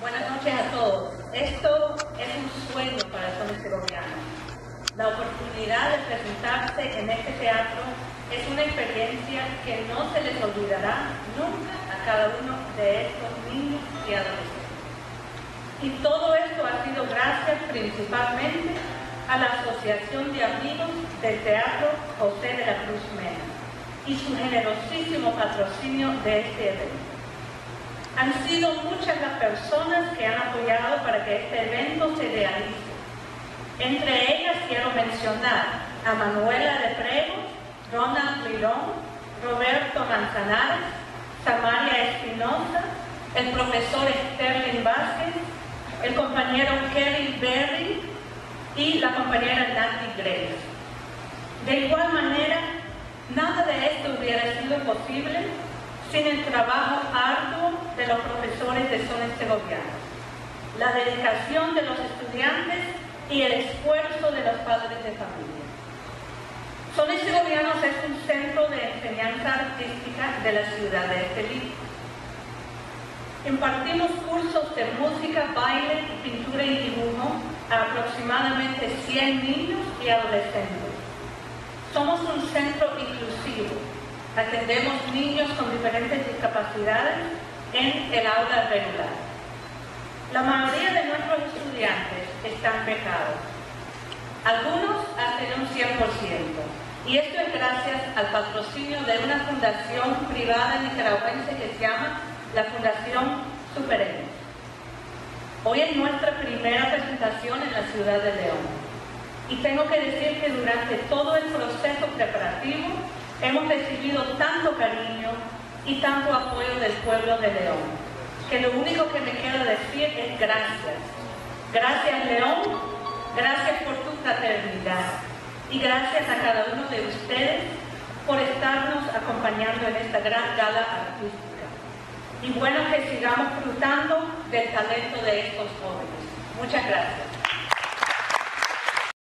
Buenas noches a todos. Esto es un sueño para Sones Segovianos. La oportunidad de presentarse en este teatro es una experiencia que no se les olvidará nunca a cada uno de estos niños y adolescentes. Y todo esto ha sido gracias principalmente a la Asociación de Amigos del Teatro José de la Cruz Mena y su generosísimo patrocinio de este evento. Han sido muchas las personas que han apoyado para que este evento se realice. Entre ellas quiero mencionar a Manuela de Prego, Ronald Lirón, Roberto Manzanares, Samaria Espinosa, el profesor Sterling Vázquez, el compañero Kevin Berry y la compañera Nancy Grace. De igual manera, nada de esto hubiera sido posible sin el trabajo arduo de los profesores de zonas segovianas, la dedicación de los estudiantes y el esfuerzo de los padres de familia. Sones Segovianos es un centro de enseñanza artística de la ciudad de Estelí. Impartimos cursos de música, baile, pintura y dibujo a aproximadamente 100 niños y adolescentes. Somos un centro inclusivo. Atendemos niños con diferentes discapacidades en el aula regular. La mayoría de nuestros estudiantes están becados. Algunos hacen un 100%. Y esto es gracias al patrocinio de una fundación privada nicaragüense que se llama la Fundación Superemos. Hoy es nuestra primera presentación en la ciudad de León. Y tengo que decir que durante todo el proceso preparativo hemos recibido tanto cariño y tanto apoyo del pueblo de León, que lo único que me queda decir es gracias. Gracias León, gracias por tu fraternidad y gracias a cada uno de ustedes por estarnos acompañando en esta gran gala artística y bueno que sigamos disfrutando del talento de estos jóvenes. Muchas gracias.